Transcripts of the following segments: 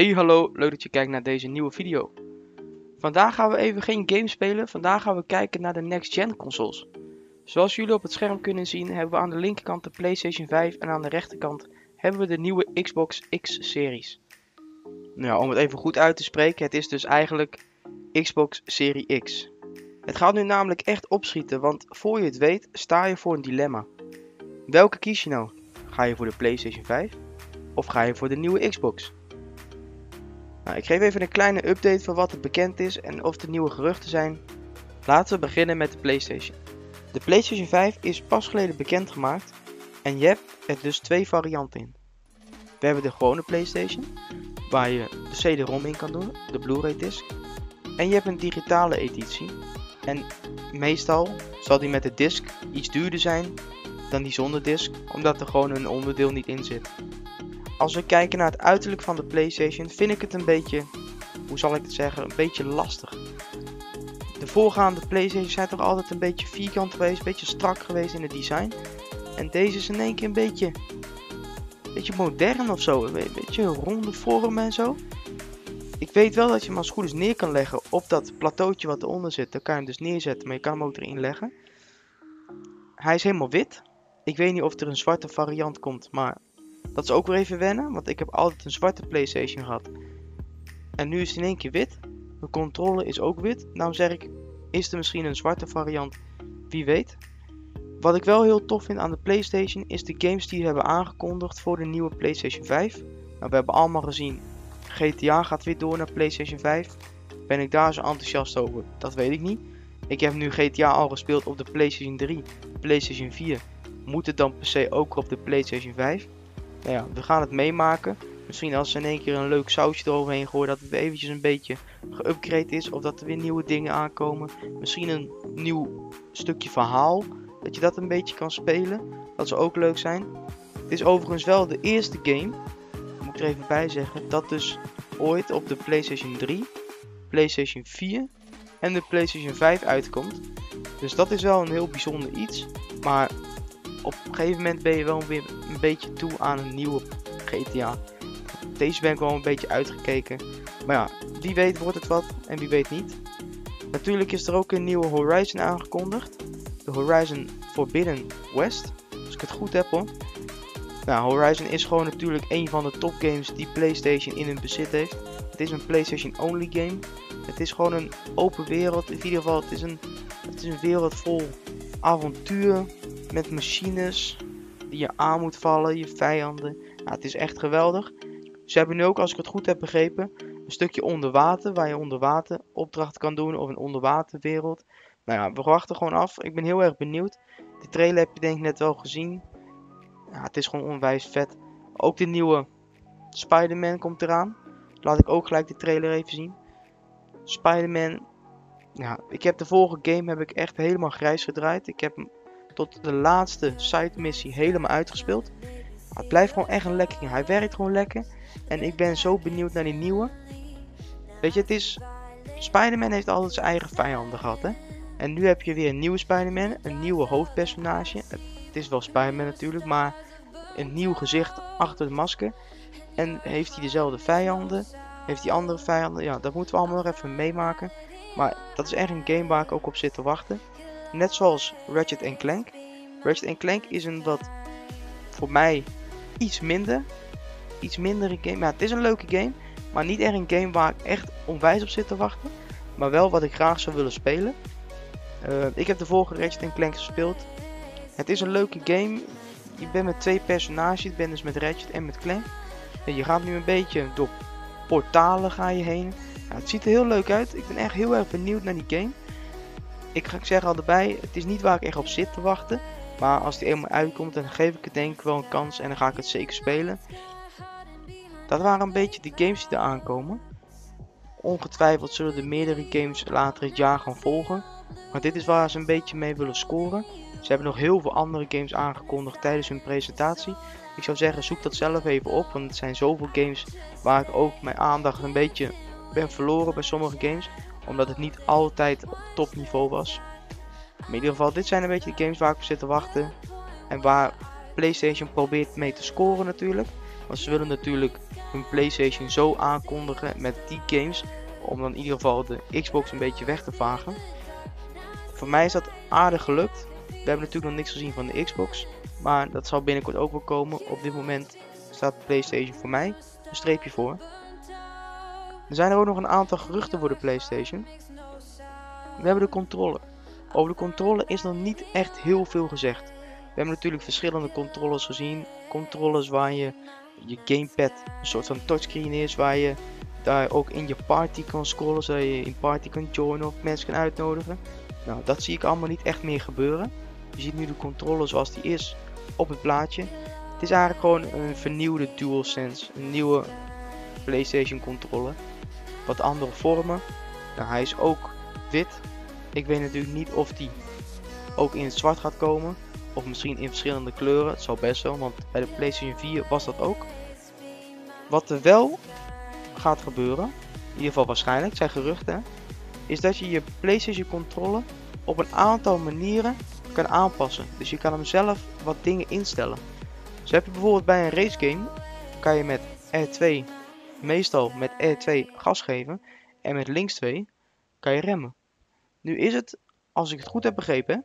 Hey hallo, leuk dat je kijkt naar deze nieuwe video. Vandaag gaan we even geen game spelen, vandaag gaan we kijken naar de next gen consoles. Zoals jullie op het scherm kunnen zien hebben we aan de linkerkant de PlayStation 5 en aan de rechterkant hebben we de nieuwe Xbox X-series. Nou, om het even goed uit te spreken, het is dus eigenlijk Xbox Serie X. Het gaat nu namelijk echt opschieten, want voor je het weet sta je voor een dilemma. Welke kies je nou? Ga je voor de PlayStation 5 of ga je voor de nieuwe Xbox? Nou, ik geef even een kleine update van wat er bekend is en of er nieuwe geruchten zijn. Laten we beginnen met de PlayStation. De PlayStation 5 is pas geleden bekendgemaakt en je hebt er dus twee varianten in. We hebben de gewone PlayStation, waar je de CD-ROM in kan doen, de Blu-ray disc. En je hebt een digitale editie. En meestal zal die met de disc iets duurder zijn dan die zonder disc, omdat er gewoon een onderdeel niet in zit. Als we kijken naar het uiterlijk van de PlayStation, vind ik het een beetje, hoe zal ik het zeggen, een beetje lastig. De voorgaande PlayStation zijn toch altijd een beetje vierkant geweest, een beetje strak geweest in het design. En deze is in één keer een beetje, een beetje modern of zo, een beetje ronde vormen en zo. Ik weet wel dat je hem als goed is neer kan leggen op dat plateautje wat eronder zit. Dan kan je hem dus neerzetten, maar je kan hem ook erin leggen. Hij is helemaal wit. Ik weet niet of er een zwarte variant komt, maar dat is ook weer even wennen, want ik heb altijd een zwarte PlayStation gehad. En nu is het in één keer wit. De controle is ook wit. Daarom zeg ik, is er misschien een zwarte variant? Wie weet. Wat ik wel heel tof vind aan de PlayStation is de games die hebben aangekondigd voor de nieuwe PlayStation 5. Nou, we hebben allemaal gezien, GTA gaat weer door naar PlayStation 5. Ben ik daar zo enthousiast over? Dat weet ik niet. Ik heb nu GTA al gespeeld op de PlayStation 3, PlayStation 4. Moet het dan per se ook op de PlayStation 5? Nou ja, we gaan het meemaken. Misschien als ze in één keer een leuk sausje eroverheen gooien, dat het eventjes een beetje geüpgrade is. Of dat er weer nieuwe dingen aankomen. Misschien een nieuw stukje verhaal. Dat je dat een beetje kan spelen. Dat zou ook leuk zijn. Het is overigens wel de eerste game, moet ik er even bij zeggen, dat dus ooit op de PlayStation 3, PlayStation 4 en de PlayStation 5 uitkomt. Dus dat is wel een heel bijzonder iets. Maar op een gegeven moment ben je wel weer een beetje toe aan een nieuwe GTA. Deze ben ik wel een beetje uitgekeken. Maar ja, wie weet wordt het wat en wie weet niet. Natuurlijk is er ook een nieuwe Horizon aangekondigd. De Horizon Forbidden West. Als ik het goed heb hoor. Nou, Horizon is gewoon natuurlijk een van de topgames die PlayStation in hun bezit heeft. Het is een PlayStation only game. Het is gewoon een open wereld. In ieder geval, het is een, het is een wereld vol avontuur, met machines die je aan moet vallen, je vijanden. Nou, het is echt geweldig. Ze hebben nu ook, als ik het goed heb begrepen, een stukje onder water, waar je onder water opdrachten kan doen of een onderwaterwereld. Nou ja, we wachten gewoon af. Ik ben heel erg benieuwd. De trailer heb je denk ik net wel gezien. Ja, het is gewoon onwijs vet. Ook de nieuwe Spider-Man komt eraan. Laat ik ook gelijk de trailer even zien. Spider-Man. Ja, ik heb de vorige game heb ik echt helemaal grijs gedraaid. Ik heb hem tot de laatste side missie helemaal uitgespeeld. Het blijft gewoon echt een lekker. Hij werkt gewoon lekker. En ik ben zo benieuwd naar die nieuwe. Weet je, het is... Spider-Man heeft altijd zijn eigen vijanden gehad, hè. En nu heb je weer een nieuwe Spider-Man. Een nieuwe hoofdpersonage. Het is wel Spider-Man natuurlijk, maar... Een nieuw gezicht achter de masker. En heeft hij dezelfde vijanden? Heeft hij andere vijanden? Ja, dat moeten we allemaal nog even meemaken. Maar dat is echt een game waar ik ook op zit te wachten. Net zoals Ratchet Clank. Ratchet Clank is een wat voor mij iets minder. Iets mindere game. Ja, het is een leuke game. Maar niet echt een game waar ik echt onwijs op zit te wachten. Maar wel wat ik graag zou willen spelen. Uh, ik heb de vorige Ratchet Clank gespeeld. Het is een leuke game. Je bent met twee personages. Je bent dus met Ratchet en met Clank. En je gaat nu een beetje door portalen ga je heen. Het ziet er heel leuk uit. Ik ben echt heel erg benieuwd naar die game ik ga zeggen al erbij, het is niet waar ik echt op zit te wachten. Maar als die eenmaal uitkomt, dan geef ik het denk ik wel een kans en dan ga ik het zeker spelen. Dat waren een beetje de games die er aankomen. Ongetwijfeld zullen er meerdere games later het jaar gaan volgen. Maar dit is waar ze een beetje mee willen scoren. Ze hebben nog heel veel andere games aangekondigd tijdens hun presentatie. Ik zou zeggen, zoek dat zelf even op. Want het zijn zoveel games waar ik ook mijn aandacht een beetje ben verloren bij sommige games omdat het niet altijd op topniveau was. In ieder geval, dit zijn een beetje de games waar ik op zit te wachten. En waar PlayStation probeert mee te scoren natuurlijk. Want ze willen natuurlijk hun PlayStation zo aankondigen met die games. Om dan in ieder geval de Xbox een beetje weg te vagen. Voor mij is dat aardig gelukt. We hebben natuurlijk nog niks gezien van de Xbox. Maar dat zal binnenkort ook wel komen. Op dit moment staat PlayStation voor mij een streepje voor. Er zijn er ook nog een aantal geruchten voor de PlayStation. We hebben de controller. Over de controller is nog niet echt heel veel gezegd. We hebben natuurlijk verschillende controllers gezien. Controllers waar je je gamepad een soort van touchscreen is. Waar je daar ook in je party kan scrollen. Zodat je in party kan joinen of mensen kan uitnodigen. Nou, dat zie ik allemaal niet echt meer gebeuren. Je ziet nu de controller zoals die is op het plaatje. Het is eigenlijk gewoon een vernieuwde DualSense. Een nieuwe PlayStation controller. Wat andere vormen. Nou, hij is ook wit. Ik weet natuurlijk niet of die ook in het zwart gaat komen. Of misschien in verschillende kleuren. Het zal best wel, want bij de PlayStation 4 was dat ook. Wat er wel gaat gebeuren, in ieder geval waarschijnlijk, zijn geruchten, is dat je je PlayStation controller op een aantal manieren kan aanpassen. Dus je kan hem zelf wat dingen instellen. Zo heb je bijvoorbeeld bij een race game, kan je met R2, meestal met R2 gas geven en met links 2 kan je remmen. Nu is het, als ik het goed heb begrepen,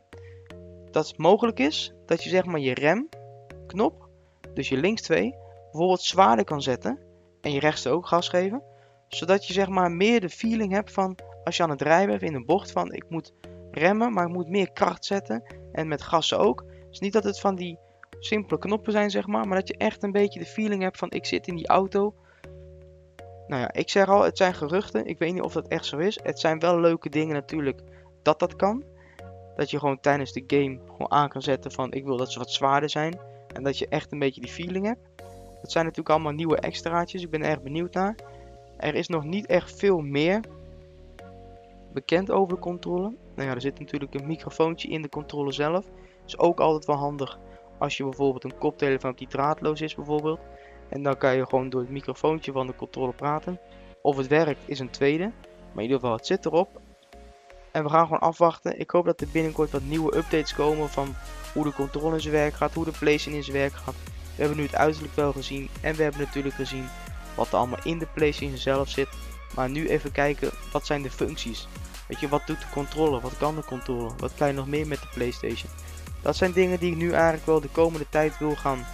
dat het mogelijk is dat je zeg maar je remknop, dus je links 2, bijvoorbeeld zwaarder kan zetten en je rechts ook gas geven. Zodat je zeg maar meer de feeling hebt van als je aan het rijden bent in een bocht van ik moet remmen, maar ik moet meer kracht zetten. En met gassen ook. Dus niet dat het van die simpele knoppen zijn zeg maar, maar dat je echt een beetje de feeling hebt van ik zit in die auto. Nou ja, ik zeg al, het zijn geruchten. Ik weet niet of dat echt zo is. Het zijn wel leuke dingen natuurlijk dat dat kan. Dat je gewoon tijdens de game gewoon aan kan zetten van ik wil dat ze wat zwaarder zijn. En dat je echt een beetje die feeling hebt. Dat zijn natuurlijk allemaal nieuwe extraatjes. Ik ben er erg benieuwd naar. Er is nog niet echt veel meer bekend over de controle. Nou ja, er zit natuurlijk een microfoontje in de controle zelf. Is ook altijd wel handig als je bijvoorbeeld een koptelefoon die draadloos is bijvoorbeeld. En dan kan je gewoon door het microfoontje van de controle praten. Of het werkt is een tweede. Maar in ieder geval, het zit erop. En we gaan gewoon afwachten. Ik hoop dat er binnenkort wat nieuwe updates komen van hoe de controle in zijn werk gaat, hoe de PlayStation in zijn werk gaat. We hebben nu het uiterlijk wel gezien en we hebben natuurlijk gezien wat er allemaal in de PlayStation zelf zit. Maar nu even kijken, wat zijn de functies? Weet je, wat doet de controller? Wat kan de controller? Wat kan je nog meer met de PlayStation? Dat zijn dingen die ik nu eigenlijk wel de komende tijd wil gaan,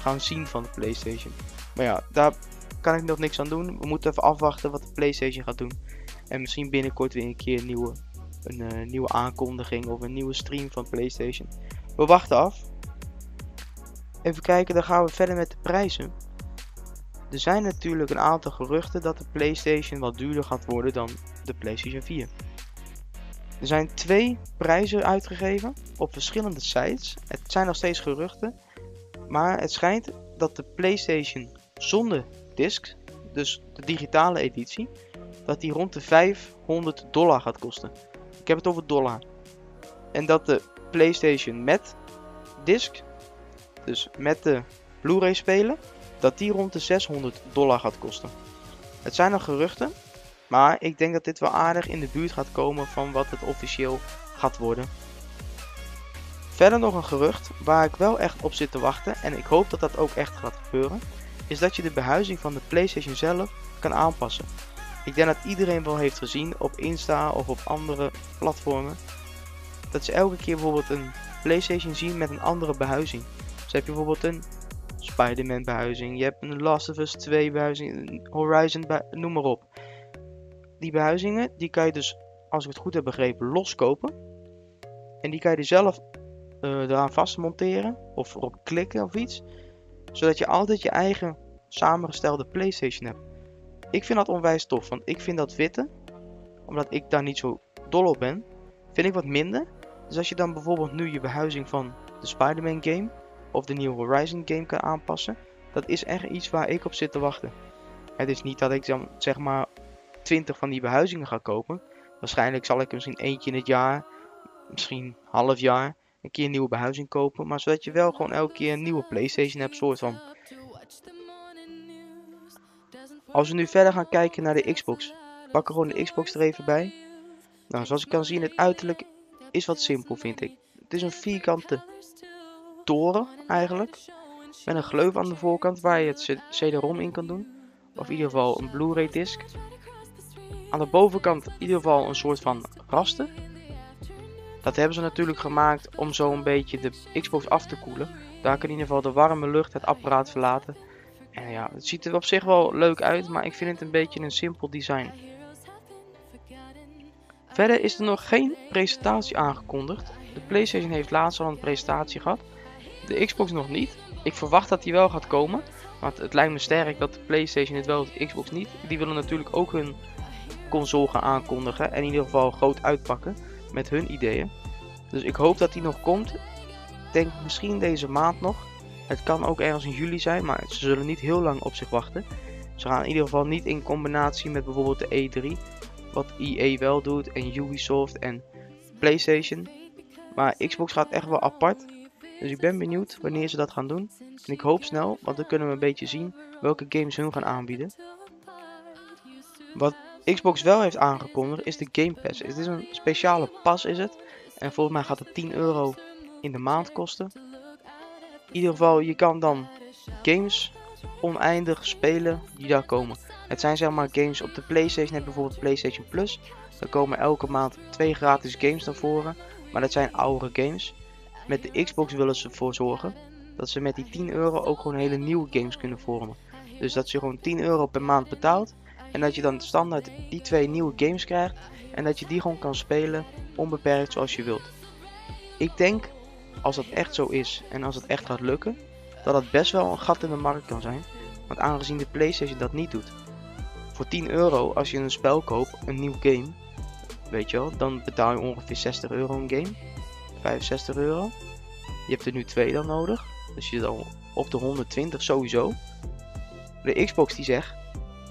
gaan zien van de PlayStation. Maar ja, daar kan ik nog niks aan doen. We moeten even afwachten wat de PlayStation gaat doen. En misschien binnenkort weer een keer een nieuwe, een, uh, nieuwe aankondiging of een nieuwe stream van PlayStation. We wachten af. Even kijken, dan gaan we verder met de prijzen. Er zijn natuurlijk een aantal geruchten dat de PlayStation wat duurder gaat worden dan de PlayStation 4. Er zijn twee prijzen uitgegeven op verschillende sites. Het zijn nog steeds geruchten. Maar het schijnt dat de PlayStation zonder disc, dus de digitale editie, dat die rond de 500 dollar gaat kosten. Ik heb het over dollar. En dat de PlayStation met disc, dus met de Blu-ray spelen, dat die rond de 600 dollar gaat kosten. Het zijn nog geruchten, maar ik denk dat dit wel aardig in de buurt gaat komen van wat het officieel gaat worden. Verder nog een gerucht waar ik wel echt op zit te wachten en ik hoop dat dat ook echt gaat gebeuren, is dat je de behuizing van de PlayStation zelf kan aanpassen. Ik denk dat iedereen wel heeft gezien op Insta of op andere platformen dat ze elke keer bijvoorbeeld een PlayStation zien met een andere behuizing. Dus heb je bijvoorbeeld een Spider-Man behuizing, je hebt een Last of Us 2 behuizing, Horizon, noem maar op. Die behuizingen, die kan je dus, als ik het goed heb begrepen, loskopen. En die kan je er zelf eraan vast monteren of erop klikken of iets. Zodat je altijd je eigen samengestelde PlayStation hebt. Ik vind dat onwijs tof, want ik vind dat witte, omdat ik daar niet zo dol op ben, vind ik wat minder. Dus als je dan bijvoorbeeld nu je behuizing van de Spider-Man game of de nieuwe Horizon game kan aanpassen, dat is echt iets waar ik op zit te wachten. Het is niet dat ik dan zeg maar 20 van die behuizingen ga kopen. Waarschijnlijk zal ik misschien eentje in het jaar, misschien half jaar, een keer een nieuwe behuizing kopen. Maar zodat je wel gewoon elke keer een nieuwe PlayStation hebt, soort van. Als we nu verder gaan kijken naar de Xbox, pakken gewoon de Xbox er even bij. Nou, zoals ik kan zien, het uiterlijk is wat simpel, vind ik. Het is een vierkante toren eigenlijk. Met een gleuf aan de voorkant waar je het CD-ROM in kan doen. Of in ieder geval een Blu-ray disc. Aan de bovenkant in ieder geval een soort van raster. Dat hebben ze natuurlijk gemaakt om zo een beetje de Xbox af te koelen. Daar kan in ieder geval de warme lucht het apparaat verlaten. En ja, het ziet er op zich wel leuk uit, maar ik vind het een beetje een simpel design. Verder is er nog geen presentatie aangekondigd. De PlayStation heeft laatst al een presentatie gehad. De Xbox nog niet. Ik verwacht dat die wel gaat komen. Want het lijkt me sterk dat de PlayStation het wel, de Xbox niet. Die willen natuurlijk ook hun console gaan aankondigen. En in ieder geval groot uitpakken met hun ideeën. Dus ik hoop dat die nog komt. Ik denk misschien deze maand nog. Het kan ook ergens in juli zijn, maar ze zullen niet heel lang op zich wachten. Ze gaan in ieder geval niet in combinatie met bijvoorbeeld de E3. Wat EA wel doet en Ubisoft en PlayStation. Maar Xbox gaat echt wel apart. Dus ik ben benieuwd wanneer ze dat gaan doen. En ik hoop snel, want dan kunnen we een beetje zien welke games hun gaan aanbieden. Wat Xbox wel heeft aangekondigd is de Game Pass. Het is een speciale pas is het. En volgens mij gaat het 10 euro in de maand kosten. In ieder geval, je kan dan games oneindig spelen die daar komen. Het zijn zeg maar games op de PlayStation, heb bijvoorbeeld PlayStation Plus. Er komen elke maand twee gratis games naar voren. Maar dat zijn oudere games. Met de Xbox willen ze ervoor zorgen dat ze met die 10 euro ook gewoon hele nieuwe games kunnen vormen. Dus dat je gewoon 10 euro per maand betaalt. En dat je dan standaard die twee nieuwe games krijgt. En dat je die gewoon kan spelen onbeperkt zoals je wilt. Ik denk, als dat echt zo is en als het echt gaat lukken, dat het best wel een gat in de markt kan zijn. Want aangezien de PlayStation dat niet doet. Voor 10 euro, als je een spel koopt, een nieuw game, weet je wel, dan betaal je ongeveer 60 euro een game. 65 euro. Je hebt er nu twee dan nodig. Dus je al op de 120 sowieso. De Xbox die zegt,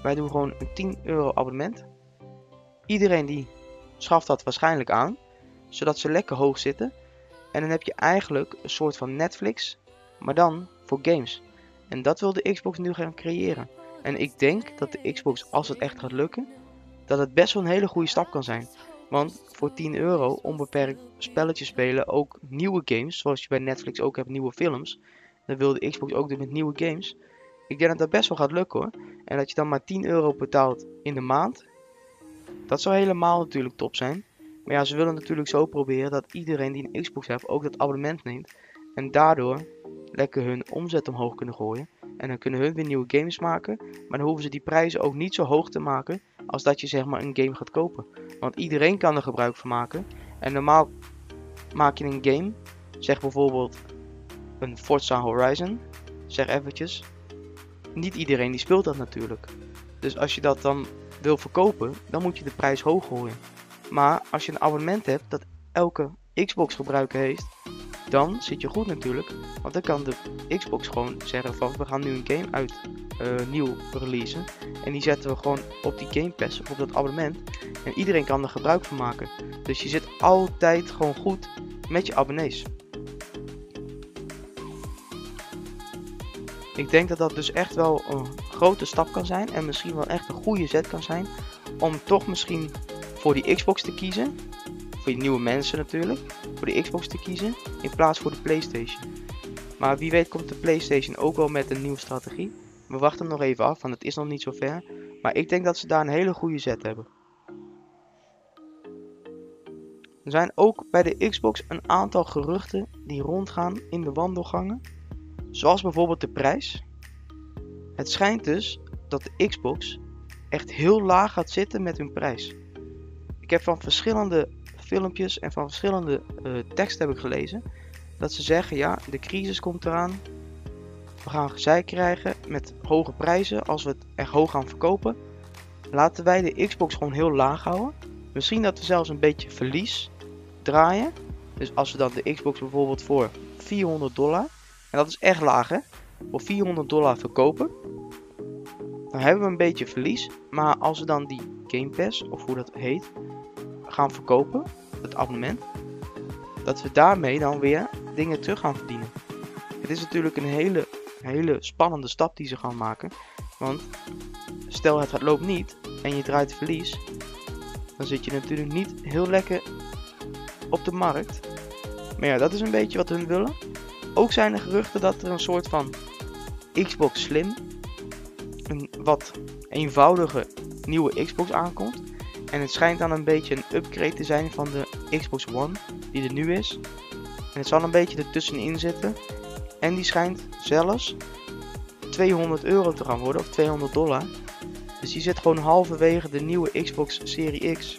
wij doen gewoon een 10 euro abonnement. Iedereen die schaft dat waarschijnlijk aan, zodat ze lekker hoog zitten. En dan heb je eigenlijk een soort van Netflix, maar dan voor games. En dat wil de Xbox nu gaan creëren. En ik denk dat de Xbox, als het echt gaat lukken, dat het best wel een hele goede stap kan zijn. Want voor 10 euro onbeperkt spelletjes spelen, ook nieuwe games, zoals je bij Netflix ook hebt nieuwe films. Dan wil de Xbox ook doen met nieuwe games. Ik denk dat dat best wel gaat lukken hoor. En dat je dan maar 10 euro betaalt in de maand. Dat zou helemaal natuurlijk top zijn. Maar ja, ze willen natuurlijk zo proberen dat iedereen die een Xbox heeft ook dat abonnement neemt. En daardoor lekker hun omzet omhoog kunnen gooien. En dan kunnen hun weer nieuwe games maken. Maar dan hoeven ze die prijzen ook niet zo hoog te maken als dat je zeg maar een game gaat kopen. Want iedereen kan er gebruik van maken. En normaal maak je een game. Zeg bijvoorbeeld een Forza Horizon. Zeg eventjes. Niet iedereen die speelt dat natuurlijk. Dus als je dat dan wil verkopen, dan moet je de prijs hoog gooien. Maar als je een abonnement hebt dat elke Xbox gebruiker heeft, dan zit je goed natuurlijk. Want dan kan de Xbox gewoon zeggen van we gaan nu een game uit uh, nieuw releasen. En die zetten we gewoon op die Game Pass of op dat abonnement. En iedereen kan er gebruik van maken. Dus je zit altijd gewoon goed met je abonnees. Ik denk dat dat dus echt wel een grote stap kan zijn. En misschien wel echt een goede zet kan zijn. Om toch misschien voor die Xbox te kiezen. Voor die nieuwe mensen natuurlijk. Voor de Xbox te kiezen. In plaats voor de Playstation. Maar wie weet komt de Playstation ook wel met een nieuwe strategie. We wachten nog even af, want het is nog niet zo ver. Maar ik denk dat ze daar een hele goede zet hebben. Er zijn ook bij de Xbox een aantal geruchten die rondgaan in de wandelgangen. Zoals bijvoorbeeld de prijs. Het schijnt dus dat de Xbox echt heel laag gaat zitten met hun prijs. Ik heb van verschillende filmpjes en van verschillende uh, teksten heb ik gelezen dat ze zeggen ja, de crisis komt eraan. We gaan gezeik krijgen met hoge prijzen als we het echt hoog gaan verkopen. Laten wij de Xbox gewoon heel laag houden. Misschien dat we zelfs een beetje verlies draaien. Dus als we dan de Xbox bijvoorbeeld voor 400 dollar, en dat is echt laag hè, voor 400 dollar verkopen, dan hebben we een beetje verlies. Maar als we dan die Game Pass, of hoe dat heet, gaan verkopen, het abonnement, dat we daarmee dan weer dingen terug gaan verdienen. Het is natuurlijk een hele, hele spannende stap die ze gaan maken. Want stel het loopt niet en je draait verlies, dan zit je natuurlijk niet heel lekker op de markt. Maar ja, dat is een beetje wat hun willen. Ook zijn er geruchten dat er een soort van Xbox Slim. Een wat eenvoudige nieuwe Xbox aankomt. En het schijnt dan een beetje een upgrade te zijn van de Xbox One die er nu is. En het zal een beetje ertussenin zitten. En die schijnt zelfs 200 euro te gaan worden, of 200 dollar. Dus die zit gewoon halverwege de nieuwe Xbox Serie X.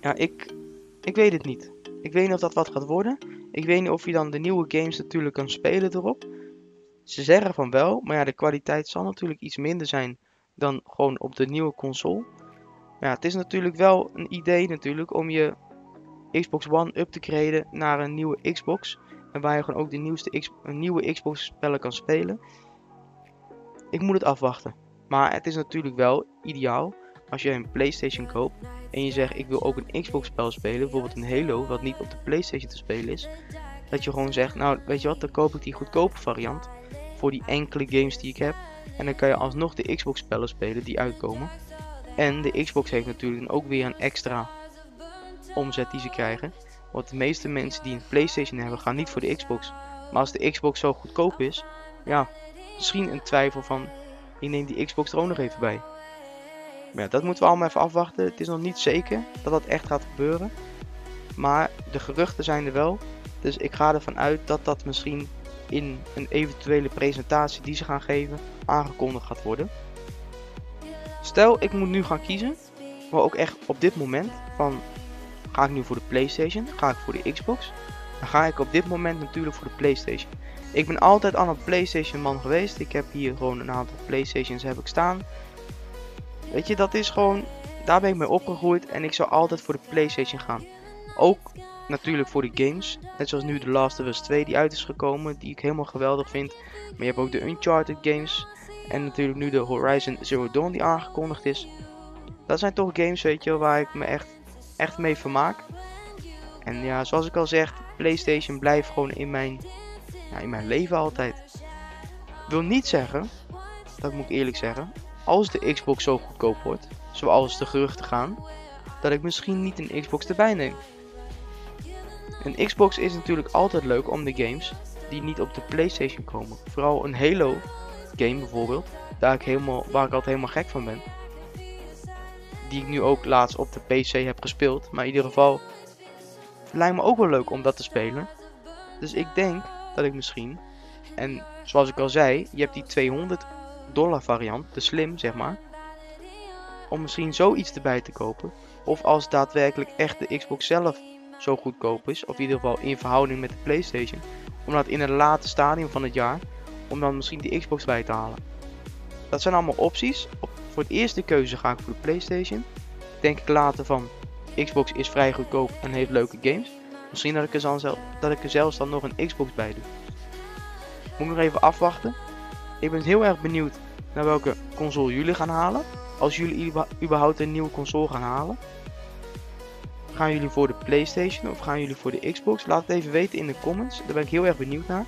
Ja, ik, ik weet het niet. Ik weet niet of dat wat gaat worden. Ik weet niet of je dan de nieuwe games natuurlijk kan spelen erop. Ze zeggen van wel, maar ja, de kwaliteit zal natuurlijk iets minder zijn dan gewoon op de nieuwe console. Maar ja, het is natuurlijk wel een idee natuurlijk om je Xbox One up te graden naar een nieuwe Xbox. En waar je gewoon ook de nieuwste X nieuwe Xbox spellen kan spelen. Ik moet het afwachten. Maar het is natuurlijk wel ideaal als je een PlayStation koopt en je zegt ik wil ook een Xbox spel spelen, bijvoorbeeld een Halo, wat niet op de PlayStation te spelen is. Dat je gewoon zegt, nou weet je wat, dan koop ik die goedkope variant voor die enkele games die ik heb. En dan kan je alsnog de Xbox spellen spelen die uitkomen. En de Xbox heeft natuurlijk dan ook weer een extra omzet die ze krijgen. Want de meeste mensen die een PlayStation hebben, gaan niet voor de Xbox. Maar als de Xbox zo goedkoop is, ja, misschien een twijfel van, je neemt die Xbox er ook nog even bij. Maar ja, dat moeten we allemaal even afwachten. Het is nog niet zeker dat dat echt gaat gebeuren. Maar de geruchten zijn er wel. Dus ik ga ervan uit dat dat misschien in een eventuele presentatie die ze gaan geven aangekondigd gaat worden. Stel, ik moet nu gaan kiezen. Maar ook echt op dit moment. Van ga ik nu voor de PlayStation? Ga ik voor de Xbox? Dan ga ik op dit moment natuurlijk voor de PlayStation. Ik ben altijd al een PlayStation man geweest. Ik heb hier gewoon een aantal PlayStations heb ik staan. Weet je, dat is gewoon. Daar ben ik mee opgegroeid en ik zou altijd voor de PlayStation gaan. Ook natuurlijk voor de games. Net zoals nu The Last of Us 2 die uit is gekomen, die ik helemaal geweldig vind. Maar je hebt ook de Uncharted games. En natuurlijk nu de Horizon Zero Dawn die aangekondigd is. Dat zijn toch games, weet je, waar ik me echt, echt mee vermaak. En ja, zoals ik al zeg, PlayStation blijft gewoon in mijn, ja, in mijn leven altijd. Wil niet zeggen, dat moet ik eerlijk zeggen, als de Xbox zo goedkoop wordt, zoals de geruchten gaan, dat ik misschien niet een Xbox erbij neem. Een Xbox is natuurlijk altijd leuk om de games die niet op de PlayStation komen. Vooral een Halo game bijvoorbeeld, daar ik helemaal, waar ik altijd helemaal gek van ben. Die ik nu ook laatst op de PC heb gespeeld. Maar in ieder geval, lijkt me ook wel leuk om dat te spelen. Dus ik denk dat ik misschien, en zoals ik al zei, je hebt die 200 dollar variant, de slim zeg maar. Om misschien zoiets erbij te kopen. Of als daadwerkelijk echt de Xbox zelf zo goedkoop is. Of in ieder geval in verhouding met de Playstation. Om dat in een late stadium van het jaar. Om dan misschien de Xbox bij te halen. Dat zijn allemaal opties. Op, voor het eerste keuze ga ik voor de Playstation. Denk ik later van Xbox is vrij goedkoop en heeft leuke games. Misschien dat ik er, dat ik er zelfs dan nog een Xbox bij doe. Moet ik nog even afwachten. Ik ben heel erg benieuwd naar welke console jullie gaan halen. Als jullie überhaupt een nieuwe console gaan halen. Gaan jullie voor de Playstation of gaan jullie voor de Xbox? Laat het even weten in de comments. Daar ben ik heel erg benieuwd naar.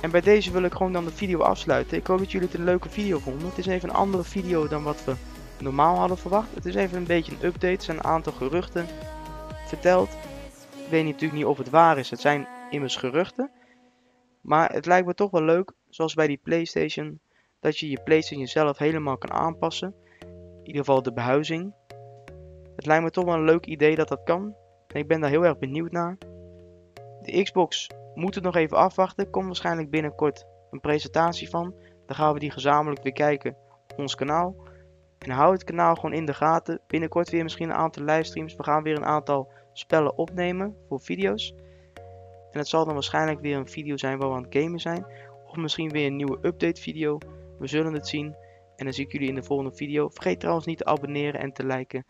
En bij deze wil ik gewoon dan de video afsluiten. Ik hoop dat jullie het een leuke video vonden. Het is even een andere video dan wat we normaal hadden verwacht. Het is even een beetje een update. Er zijn een aantal geruchten verteld. Ik weet natuurlijk niet of het waar is. Het zijn immers geruchten. Maar het lijkt me toch wel leuk, zoals bij die PlayStation, dat je je PlayStation zelf helemaal kan aanpassen. In ieder geval de behuizing. Het lijkt me toch wel een leuk idee dat dat kan. En ik ben daar heel erg benieuwd naar. De Xbox moet het nog even afwachten. Komt waarschijnlijk binnenkort een presentatie van. Dan gaan we die gezamenlijk weer kijken op ons kanaal. En hou het kanaal gewoon in de gaten. Binnenkort weer misschien een aantal livestreams. We gaan weer een aantal spellen opnemen voor video's. En het zal dan waarschijnlijk weer een video zijn waar we aan het gamen zijn. Of misschien weer een nieuwe update video. We zullen het zien. En dan zie ik jullie in de volgende video. Vergeet trouwens niet te abonneren en te liken.